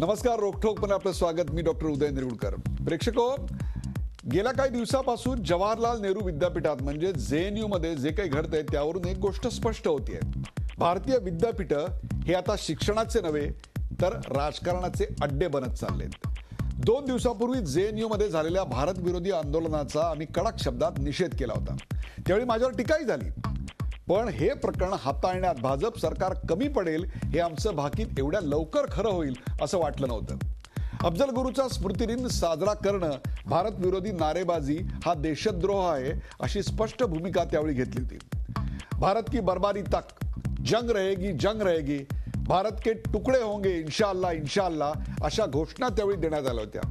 नमस्कार रोखोकपणे आपलं स्वागत. मी डॉक्टर उदय निरुडकर प्रेक्षको गेल्या काही दिवसापासून जवाहरलाल नेहरू विद्यापीठात म्हणजे जे एन यू मध्ये जे काही घडतंय त्यावरून एक गोष्ट स्पष्ट होतीये भारतीय विद्यापीठ हे आता शिक्षणाचे नव्हे तर राजकारणाचे अड्डे बनत चाललेत. दोन दिवसापूर्वी जे एन यू मध्ये झालेल्या भारत विरोधी आंदोलनाचा आम्ही कडक शब्दात निषेध केला होता. त्यावेळी माझ्यावर टीकाही झाली. पण हे प्रकरण हाताळण्यात भाजप सरकार कमी पडेल हे आमचं भाकीत एवढ्या लवकर खरं होईल असं वाटलं नव्हतं. अफजल गुरुचा स्मृतिदिन साजरा करणं भारत विरोधी नारेबाजी हा देशद्रोह आहे अशी स्पष्ट भूमिका त्यावेळी घेतली होती. भारत की बर्बादी तक जंग रहेगी जंग रहेगी भारत के तुकडे होंगे इन्शाल्ला इन्शाल्ला अशा घोषणा त्यावेळी देण्यात आल्या होत्या.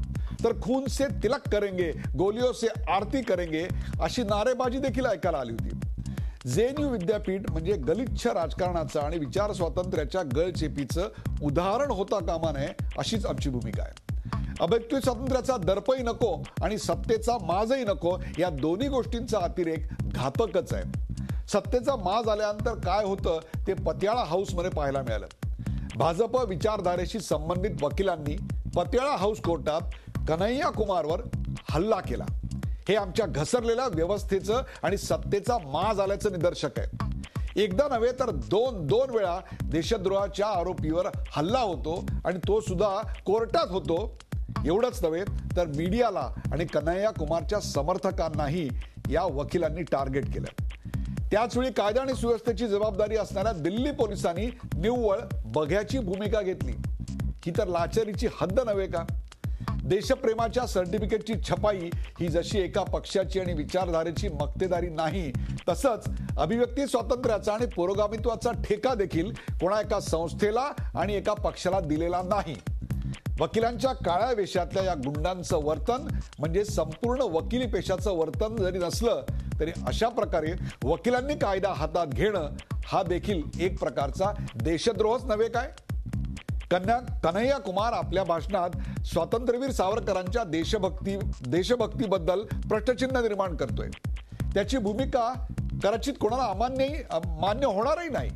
तर खून से तिलक करेंगे गोलियों से आरती करेंगे अशी नारेबाजी देखील ऐकायला आली होती. जेएनयू विद्यापीठ म्हणजे गलिच्छ राजकारणाचं आणि विचार स्वातंत्र्याच्या गळचेपीचं उदाहरण होता कामा नये अशीच आमची भूमिका आहे. अभिव्यक्ती स्वातंत्र्याचा दर्पही नको आणि सत्तेचा माजही नको या दोन्ही गोष्टींचा अतिरेक घातकच आहे. सत्तेचा माज आल्यानंतर काय होतं ते पतियाळा हाऊसमध्ये पाहायला मिळालं. भाजप विचारधारेशी संबंधित वकिलांनी पतियाळा हाऊस कोर्टात कन्हैया कुमारवर हल्ला केला. हे आमच्या घसरलेल्या व्यवस्थेचं आणि सत्तेचा माज आल्याचं निदर्शक आहे. एकदा नव्हे तर दोन दोन वेळा देशद्रोहाच्या आरोपीवर हल्ला होतो आणि तो सुद्धा कोर्टात होतो. एवढंच नव्हे तर मीडियाला आणि कन्हैया कुमारच्या समर्थकांनाही या वकिलांनी टार्गेट केलं. त्याचवेळी कायदा आणि सुव्यवस्थेची जबाबदारी असणाऱ्या दिल्ली पोलिसांनी निव्वळ बघ्याची भूमिका घेतली. ही तर लाचारीची हद्द नव्हे का? देशप्रेमाच्या सर्टिफिकेटची छपाई ही जशी एका पक्षाची आणि विचारधारेची मक्तेदारी नाही तसंच अभिव्यक्ती स्वातंत्र्याचा आणि पुरोगामित्वाचा ठेका देखील कोणा एका संस्थेला आणि एका पक्षाला दिलेला नाही. वकिलांच्या काळ्या वेशातल्या या गुंडांचं वर्तन म्हणजे संपूर्ण वकिली पेशाचं वर्तन जरी नसलं तरी अशा प्रकारे वकिलांनी कायदा हातात घेणं हा देखील एक प्रकारचा देशद्रोहच नव्हे काय? कन्या कन्हैया कुमार आपल्या भाषणात स्वातंत्र्यवीर सावरकरांच्या देशभक्ती देशभक्तीबद्दल प्रश्नचिन्ह निर्माण करतोय. त्याची भूमिका कदाचित कोणाला अमान्यही मान्य होणारही नाही.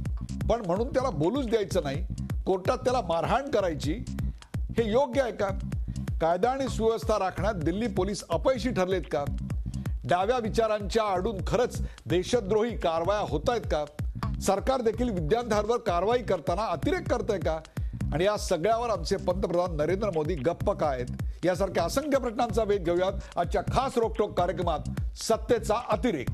पण म्हणून त्याला बोलूच द्यायचं नाही. कोर्टात त्याला मारहाण करायची. हे योग्य आहे का? कायदा आणि सुव्यवस्था राखण्यात दिल्ली पोलीस अपयशी ठरलेत का? डाव्या विचारांच्या आडून खरंच देशद्रोही कारवाया होत आहेत का? सरकार देखील विद्यार्थ्यांवर कारवाई करताना अतिरेक करतंय का? आणि या सगळ्यावर आमचे पंतप्रधान नरेंद्र मोदी गप्प काय आहेत? यासारख्या असंख्य प्रश्नांचा वेध घेऊयात. आजच्या खास रोकटोक कार्यक्रमात सत्तेचा अतिरेक.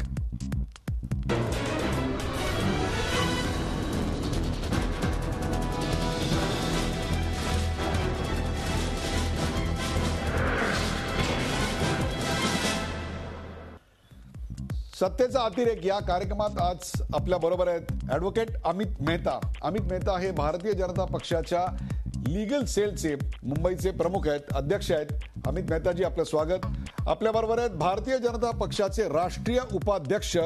सत्तेचा अतिरेक या कार्यक्रमात आज आपल्या बरोबर आहेत ऍडव्होकेट अमित मेहता. अमित मेहता हे भारतीय जनता पक्षाच्या लीगल सेलचे मुंबईचे प्रमुख आहेत अध्यक्ष आहेत. अमित मेहताजी आपलं स्वागत. आपल्या बरोबर आहेत भारतीय जनता पक्षाचे राष्ट्रीय उपाध्यक्ष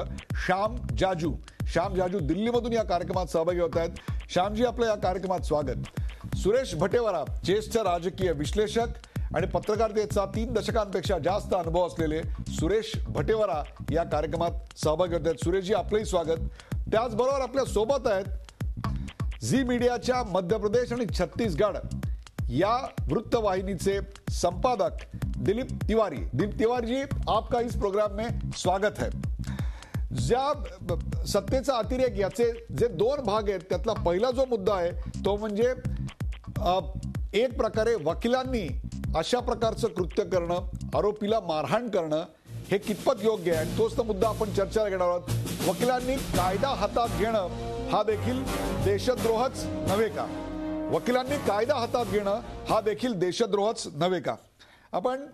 श्याम जाजू. श्याम जाजू दिल्लीमधून या कार्यक्रमात सहभागी होत आहेत. श्यामजी आपलं या कार्यक्रमात स्वागत. सुरेश भटेवरा ज्येष्ठ राजकीय विश्लेषक. आणि पत्रकारितेचा तीन दशकांपेक्षा जास्त अनुभव असलेले सुरेश भटेवरा या कार्यक्रमात सहभागी होत आहेत. सुरेशजी आपलंही स्वागत. त्याचबरोबर आपल्यासोबत आहेत झी मीडियाच्या मध्य प्रदेश आणि छत्तीसगड या वृत्तवाहिनीचे संपादक दिलीप तिवारी. दिलीप तिवारीजी आपका इस प्रोग्राम में स्वागत है. ज्या सत्तेचा अतिरेक याचे जे दोन भाग आहेत त्यातला पहिला जो मुद्दा आहे तो म्हणजे एक प्रकारे वकिलांनी अशा प्रकारचं कृत्य करणं आरोपीला मारहाण करणं हे कितपत योग्य आहे? तोच तर मुद्दा आपण चर्चा घेणार आहोत. वकिलांनी कायदा हातात घेणं हा देखील देशद्रोहच नव्हे का? वकिलांनी कायदा हातात घेणं हा देखील देशद्रोहच नव्हे का? आपण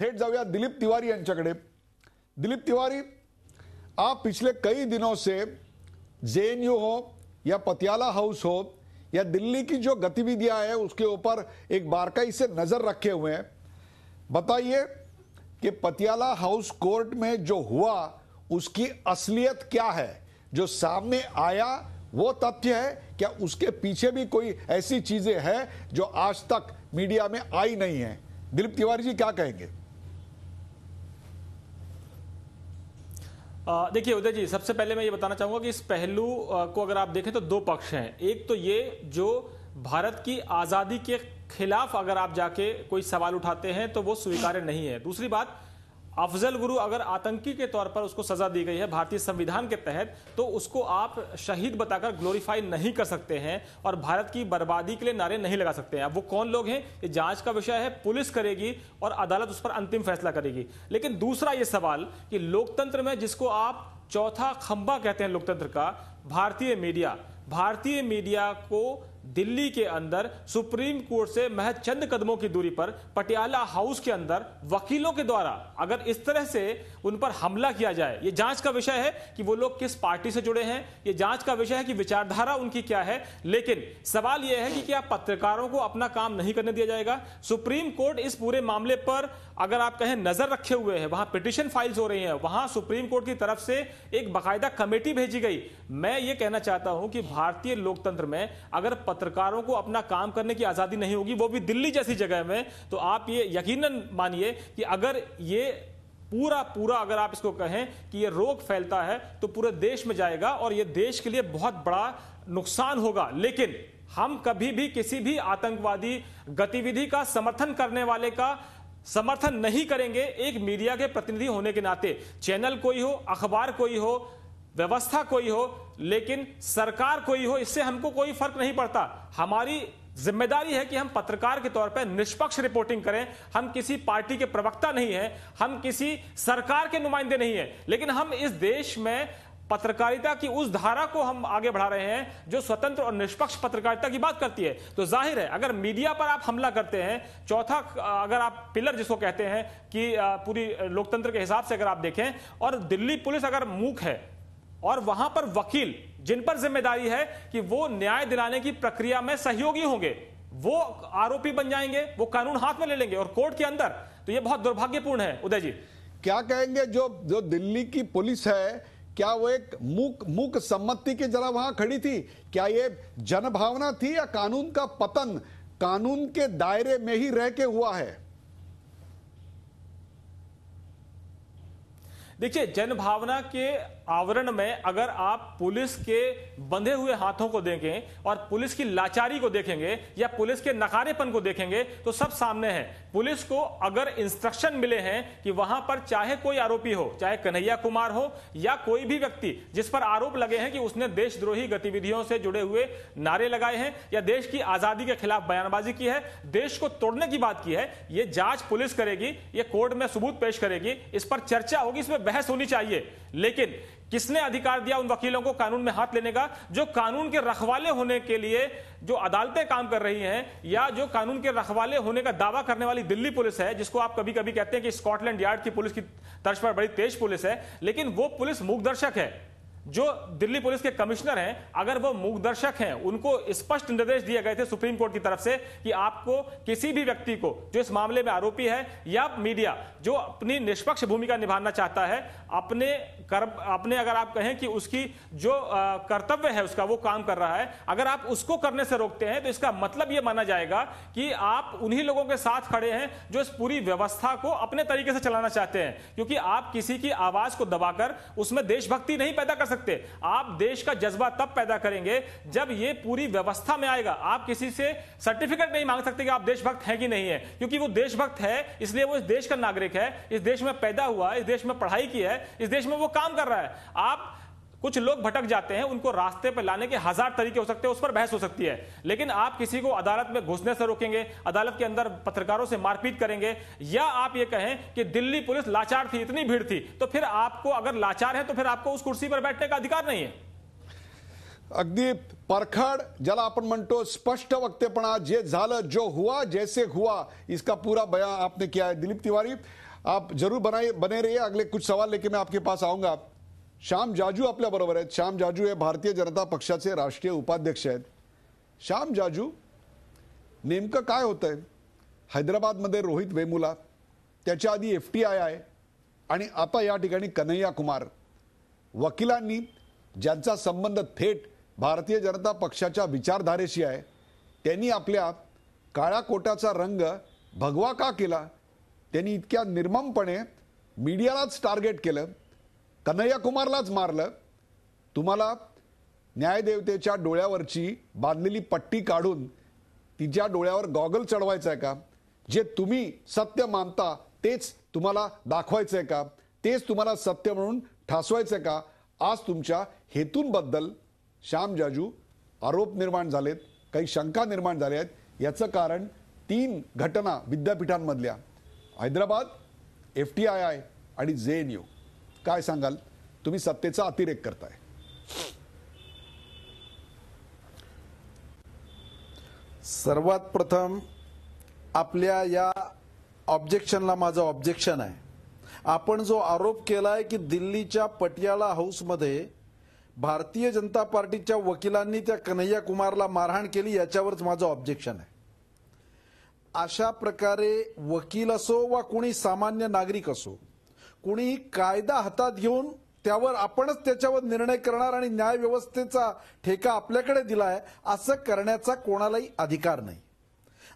थेट जाऊया दिलीप तिवारी यांच्याकडे. दिलीप तिवारी आप पिछले कई दिनों से यू हो या पतियाला हाउस हो या दिल्ली की जो गतिविधियाँ हैं, उसके ऊपर एक बारकाई से नज़र रखे हुए हैं। बताइए कि पतियाला हाउस कोर्ट में जो हुआ, उसकी असलियत क्या है? जो सामने आया, वो तथ्य है? क्या उसके पीछे भी कोई ऐसी चीज़ें हैं, जो आज तक मीडिया में आई नहीं है? दिलीप तिवारी जी क्या कहेंगे? देखिए उदय जी, सबसे पहले मैं ये बताना चाहूँगा कि इस पहलू को अगर आप देखें तो दो पक्ष हैं। एक तो ये जो भारत की आज़ादी के खिलाफ अगर आप जाके कोई सवाल उठाते हैं तो वो स्वीकार्य नहीं है। दूसरी बात अफजल गुरु अगर आतंकी के तौर पर उसको सजा दी गई है भारतीय संविधान के तहत तो उसको आप शहीद बताकर ग्लोरीफाई नहीं कर सकते हैं और भारत की बर्बादी के लिए नारे नहीं लगा सकते हैं। अब वो कौन लोग हैं? ये जाँच का विषय है, पुलिस करेगी और अदालत उस पर अंतिम फैसला करेगी। लेकिन दूसरा ये सवाल कि लोकतंत्र में जिसको आप चौथा खंबा कहते हैं लोकतंत्र का, भारतीय मीडिया भारतीय मीडिया को दिल्ली के अंदर सुप्रीम कोर्ट से महज चंद कदमों की दूरी पर पटियाला हाउस के अंदर वकीलों के द्वारा अगर इस तरह से उन पर हमला किया जाए, ये जाँच का विषय है कि वो लोग किस पार्टी से जुड़े हैं, ये जाँच का विषय है कि विचारधारा उनकी क्या है, लेकिन सवाल यह है कि क्या पत्रकारों को अपना काम नहीं करने दिया जाएगा? सुप्रीम कोर्ट इस पूरे मामले पर अगर आप कहें नज़र रखे हुए हैं, वहाँ पिटिशन फाइल्स हो रही हैं, वहाँ सुप्रीम कोर्ट की तरफ़ से एक बाकायदा कमेटी भेजी गई। मैं ये कहना चाहता हूँ कि भारतीय लोकतंत्र में अगर पत्रकारों को अपना काम करने की आज़ादी नहीं होगी, वो भी दिल्ली जैसी जगह में तो आप ये यकीनन मानिए कि अगर ये पूरा पूरा अगर आप इसको कहें कि ये रोग फैलता है तो पूरे देश में जाएगा और ये देश के लिए बहुत बड़ा नुकसान होगा। लेकिन हम कभी भी किसी भी आतंकवादी गतिविधि का समर्थन करने वाले का समर्थन नहीं करेंगे एक मीडिया के प्रतिनिधि होने के नाते। चैनल कोई हो, अखबार कोई हो, व्यवस्था कोई हो, लेकिन सरकार कोई हो, इससे हमको कोई फ़र्क नहीं पड़ता। हमारी ज़िम्मेदारी है कि हम पत्रकार के तौर पर निष्पक्ष रिपोर्टिंग करें। हम किसी पार्टी के प्रवक्ता नहीं है, हम किसी सरकार के नुमाइंदे नहीं है। लेकिन हम इस देश में पत्रकारिता की उस धारा को हम आगे बढ़ा रहे हैं, जो स्वतंत्र और निष्पक्ष पत्रकारिता की बात करती है। तो ज़ाहिर है, अगर मीडिया पर आप हमला करते हैं, चौथा अगर आप पिलर जिसको कहते हैं, कि पूरी लोकतंत्र के हिसाब से अगर आप देखें, और दिल्ली पुलिस अगर मूक है, और वहाँ पर वकील, जिन पर ज़िम्मेदारी है कि वो न्याय दिलाने की प्रक्रिया में सहयोगी होंगे, वो आरोपी बन जाएँगे, वो कानून हाथ में ले लेंगे, और कोर्ट के अंदर तो ये बहुत दुर्भाग्यपूर्ण है। उदय जी। क्या कहेंगे, जो जो दिल्ली की पुलिस है क्या वो एक मूक मूक सम्मति की जरा वहां खड़ी थी? क्या ये जनभावना थी या कानून का पतन? कानून के दायरे में ही रह के हुआ है। देखिए, जनभावना के आवरण में अगर आप पुलिस के बंधे हुए हाथों को देखें और पुलिस की लाचारी को देखेंगे या पुलिस के नकारेपन को देखेंगे तो सब सामने है। पुलिस को अगर इंस्ट्रक्शन मिले हैं कि वहाँ पर चाहे कोई आरोपी हो, चाहे कन्हैया कुमार हो या कोई भी व्यक्ति जिस पर आरोप लगे हैं कि उसने देशद्रोही गतिविधियों से जुड़े हुए नारे लगाए हैं या देश की आज़ादी के खिलाफ बयानबाजी की है, देश को तोड़ने की बात की है यह जाँच पुलिस करेगी, ये कोर्ट में सबूत पेश करेगी, इस पर चर्चा होगी, इसमें बहस होनी चाहिए। लेकिन किसने अधिकार दिया उन वकीलों को कानून में हाथ लेने का? जो कानून के रखवाले होने के लिए जो अदालतें काम कर रही हैं या जो कानून के रखवाले होने का दावा करने वाली दिल्ली पुलिस है, जिसको आप कभी कभी कहते हैं कि स्कॉटलैंड यार्ड की पुलिस की तर्ज पर बड़ी तेज पुलिस है, लेकिन वो पुलिस मूकदर्शक है। जो दिल्ली पुलिस के कमिश्नर हैं, अगर वो मूकदर्शक हैं, उनको स्पष्ट निर्देश दिए गए थे सुप्रीम कोर्ट की तरफ़ से कि आपको किसी भी व्यक्ति को, जो इस मामले में आरोपी है, या मीडिया, जो अपनी निष्पक्ष भूमिका निभाना चाहता है, अपने कर अपने अगर आप कहें कि उसकी जो कर्तव्य है उसका, वो काम कर रहा है, अगर आप उसको करने से रोकते हैं तो इसका मतलब यह माना जाएगा कि आप उन्हीं लोगों के साथ खड़े हैं, जो इस पूरी व्यवस्था को अपने तरीके से चलाना चाहते हैं, क्योंकि आप किसी की आवाज़ को दबाकर उसमें देशभक्ति नहीं पैदा कर सकते। आप देश का जज्बा तब पैदा करेंगे जब ये पूरी व्यवस्था में आएगा। आप किसी से सर्टिफिकेट नहीं मांग सकते कि आप देशभक्त हैं कि नहीं है, क्योंकि वो देशभक्त है, इसलिए वो इस देश का नागरिक है, इस देश में पैदा हुआ, इस देश में पढ़ाई की है, इस देश में वो काम कर रहा है। आप कुछ लोग भटक जाते हैं, उनको रास्ते पर लाने के हज़ार तरीके हो सकते हैं, उस पर बहस हो सकती है। लेकिन आप किसी को अदालत में घुसने से रोकेंगे, अदालत के अंदर पत्रकारों से मारपीट करेंगे, या आप ये कहें कि दिल्ली पुलिस लाचार थी, इतनी भीड़ थी तो फिर आपको अगर लाचार है तो फिर आपको उस कुर्सी पर बैठने का अधिकार नहीं है। अगदी परखड ज्याला आपण स्पष्ट वक्तेपणा, जे झालं जो हुआ, जैसे हुआ, इसका पूरा बयान आपने किया है। दिलीप तिवारी, आप ज़रूर बनाए, बने रहिए। अगले कुछ सवाल लेके मैं आपके पास आऊँगा। श्याम जाजू आपल्या बरोबर आहेत. श्याम जाजू हे भारतीय जनता पक्षाचे राष्ट्रीय उपाध्यक्ष आहेत. श्याम जाजू नेमकं काय होतंय? हैदराबादमध्ये रोहित वेमुला त्याच्या आधी एफ टी आय आहे आणि आता या ठिकाणी कन्हैया कुमार. वकिलांनी ज्यांचा संबंध थेट भारतीय जनता पक्षाच्या विचारधारेशी आहे त्यांनी आपल्या काळ्या कोटाचा रंग भगवा का केला? त्यांनी इतक्या निर्ममपणे मीडियालाच टार्गेट केलं. कन्हैया कुमारलाच मारलं. तुम्हाला न्यायदेवतेच्या डोळ्यावरची बांधलेली पट्टी काढून तिच्या डोळ्यावर गॉगल चढवायचं आहे का? जे तुम्ही सत्य मानता तेच तुम्हाला दाखवायचं आहे का? तेच तुम्हाला सत्य म्हणून ठासवायचं आहे का? आज तुमच्या हेतूंबद्दल श्याम जाजू आरोप निर्माण झालेत काही शंका निर्माण झाल्या आहेत. याचं कारण तीन घटना विद्यापीठांमधल्या. Hyderabad F T I I आणि जे एन यू. काय सांगाल? तुम्ही सत्तेचा अतिरेक करताय. सर्वात प्रथम आपल्या या ऑब्जेक्शनला माझं ऑब्जेक्शन आहे. आपण जो आरोप केलाय की दिल्लीच्या पटियाला हाऊसमध्ये भारतीय जनता पार्टीच्या वकिलांनी त्या कन्हैया कुमारला मारहाण केली याच्यावरच माझं ऑब्जेक्शन आहे. अशा प्रकारे वकील असो वा कोणी सामान्य नागरिक असो कुणी कायदा हातात घेऊन त्यावर आपणच त्याच्यावर निर्णय करणार आणि न्याय व्यवस्थेचा ठेका आपल्याकडे दिलाय असं करण्याचा कोणालाही अधिकार नाही.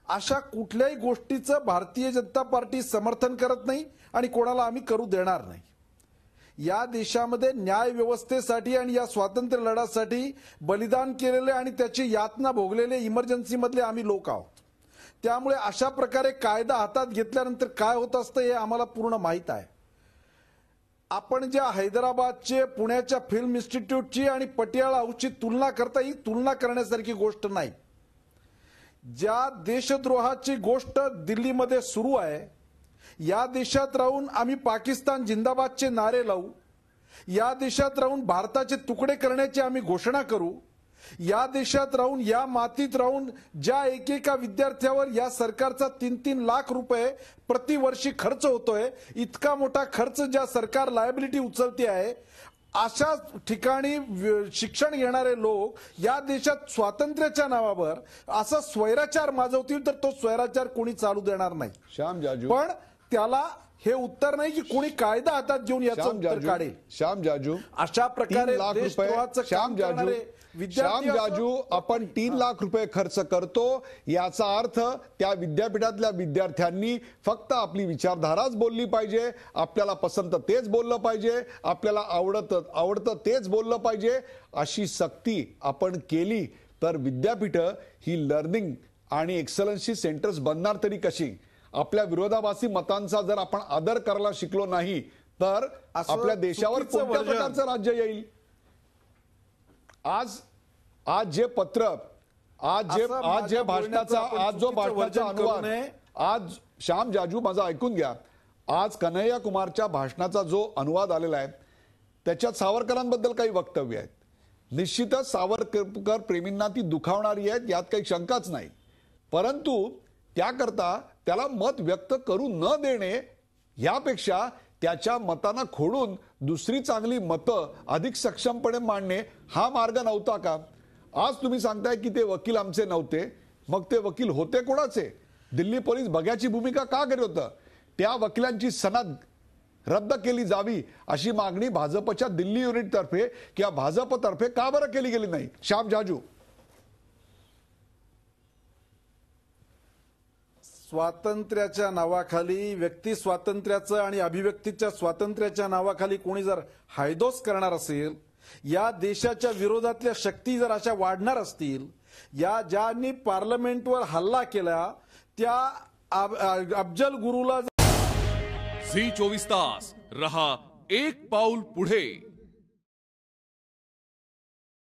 अशा कुठल्याही गोष्टीचं भारतीय जनता पार्टी समर्थन करत नाही आणि कोणाला आम्ही करू देणार नाही. या देशामध्ये न्याय व्यवस्थेसाठी आणि या स्वातंत्र्य लढ्यासाठी बलिदान केलेले आणि त्याची यातना भोगलेले इमर्जन्सीमधले आम्ही लोक आहोत. त्यामुळे अशा प्रकारे कायदा हातात घेतल्यानंतर काय होत असतं हे आम्हाला पूर्ण माहीत आहे. आपण ज्या हैदराबादचे पुण्याच्या फिल्म इन्स्टिट्यूटची आणि पटियाळा हाऊसची तुलना करता ही तुलना करण्यासारखी गोष्ट नाही. ज्या देशद्रोहाची गोष्ट दिल्लीमध्ये सुरू आहे या देशात राहून आम्ही पाकिस्तान जिंदाबादचे नारे लावू या देशात राहून भारताचे तुकडे करण्याची आम्ही घोषणा करू या देशात राहून या मातीत राहून ज्या एकेका विद्यार्थ्यावर या सरकारचा तीन तीन लाख रुपये प्रतिवर्षी खर्च होतोय इतका मोठा खर्च ज्या सरकार लायबिलिटी उचलते आहे अशा ठिकाणी शिक्षण घेणारे लोक या देशात स्वातंत्र्याच्या नावावर असा स्वैराचार माजवतील तर तो स्वैराचार कोणी चालू देणार नाही. श्याम जाजू. पण त्याला हे उत्तर नाही की कोणी कायदा हातात घेऊन याचं श्याम उत्तर जाजू काढेल. श्याम जाजू अशा प्रकारे लाख रुपये श्याम जाजू श्याम जाजू आपण तीन लाख रुपये खर्च करतो याचा अर्थ त्या विद्यापीठातल्या विद्यार्थ्यांनी फक्त आपली विचारधाराच बोलली पाहिजे आपल्याला पसंत तेच बोललं पाहिजे आपल्याला आवडत आवडतं तेच बोललं पाहिजे अशी सक्ती आपण केली तर विद्यापीठ ही लर्निंग आणि एक्सलन्सी सेंटर्स बनणार तरी कशी? आपल्या विरोधाभासी मतांचा जर आपण आदर करायला शिकलो नाही तर आपल्या देशावर कोणत्या. प्रकारचं राज्य येईल आज आज जे पत्र आज जे आज जे भाषणाचा आज जो भाषणाचा अनुवाद. आज श्याम जाजू माझा ऐकून घ्या आज कन्हैया कुमारच्या भाषणाचा जो अनुवाद आलेला आहे त्याच्यात सावरकरांबद्दल काही वक्तव्य आहेत निश्चितच सावरकर प्रेमींना ती दुखावणारी आहेत यात काही शंकाच नाही परंतु त्याकरता त्याला मत व्यक्त करू न देणे यापेक्षा त्याच्या मतांना खोडून दुसरी चांगली मतं अधिक सक्षमपणे मांडणे हा मार्ग नव्हता का? आज तुम्ही सांगताय की ते वकील आमचे नव्हते. मग ते वकील होते कोणाचे? दिल्ली पोलीस बघ्याची भूमिका का करत होतं? त्या वकिलांची सनद रद्द केली जावी अशी मागणी भाजपच्या दिल्ली युनिटतर्फे किंवा भाजपतर्फे का बरं केली गेली नाही? श्याम जाजू. स्वातंत्र्याच्या नावाखाली व्यक्ती स्वातंत्र्याचं आणि अभिव्यक्तीच्या स्वातंत्र्याच्या नावाखाली कोणी जर हायदोस करणार असेल या देशाच्या विरोधातल्या शक्ती जर अशा वाढणार असतील या ज्यांनी पार्लमेंटवर हल्ला केला त्या अफजल गुरुला झी चोवीस तास रहा एक पाऊल पुढे.